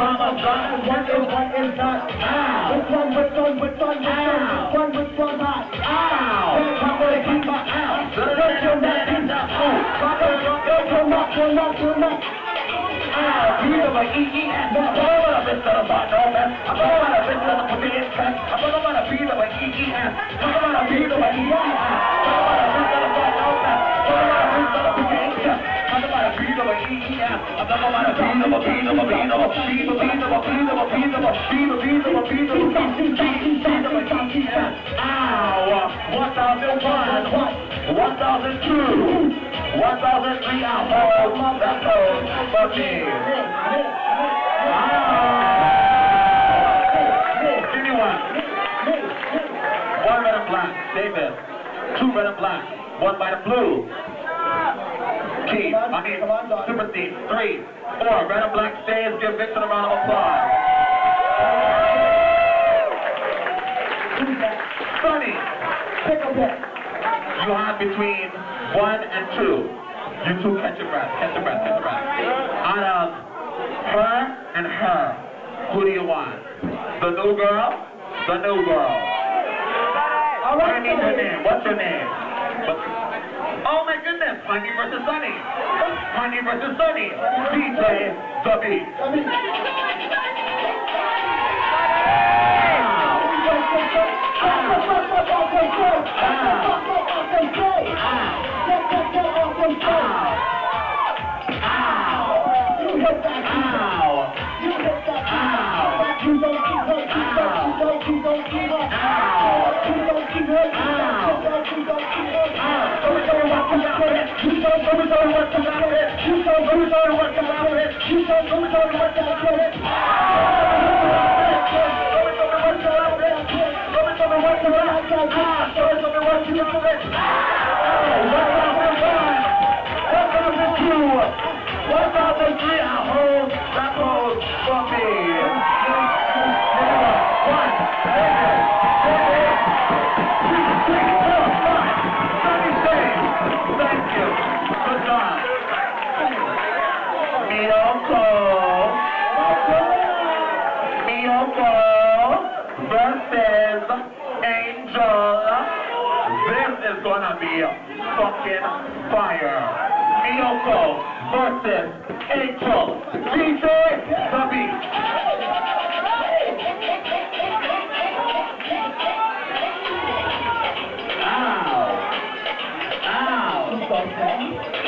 What is what is not? Ow. Which one, which one, which one, which one, which one, which one not? Ow. That's how they keep my ow. Don't you not keep the ow. Don't you not, don't you not, don't you not. Ow. You know my E-E-S. I don't want to miss the don't want to miss the command, man. I don't want to be the E-E-S. I don't want to be the E-E-S. 1003 hours. That's all for me. Give me one. One red and. Two red and black. One by the blue. I mean, Super Steve, three, four, red and black stays, give Vincent a round of applause. Sunny, Pick a bet. you have between one and two. You two catch your breath, catch your breath, catch your breath. Out of her and her, who do you want? The new girl? The new girl. All I need your name. What's your name? What- Oh in versus Sunny. Mikey versus Sunny. DJ the Beat. Ow! Ow! what combated, you so what about the three holes? That was for me. Miyoko versus Angel. This is gonna be fucking fire. Miyoko versus Angel. DJ The Beat. Ow. Ow.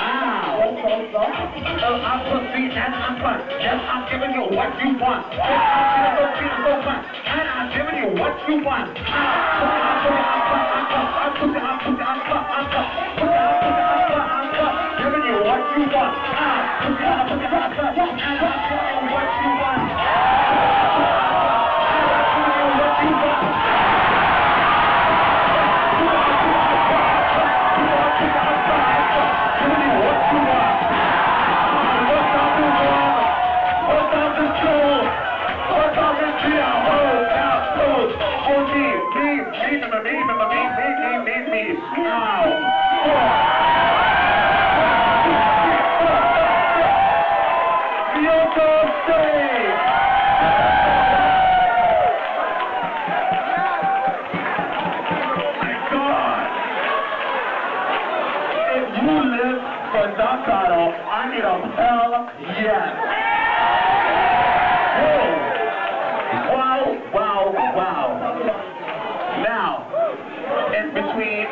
I'm pussy and I'm fun. Yes, I'm giving you what you want. Yes, I'm feeling so, feeling so fun. And I'm giving you what you want. I'm pussy, I'm fun, I'm fun, I'm pussy, I'm pussy, I'm fun, I'm fun. Pussy, I'm pussy, I'm fun, I'm fun. Giving you what you want. I'm pussy, I'm pussy, I'm fun. And I'm giving you what you want. Miyoko, stay. My God. If you live for that I need a hell. Wow, wow, wow. Now, in between,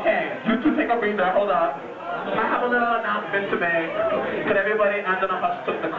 okay, you two take a breather, hold on. I have a little announcement to make. Could everybody under the hush took the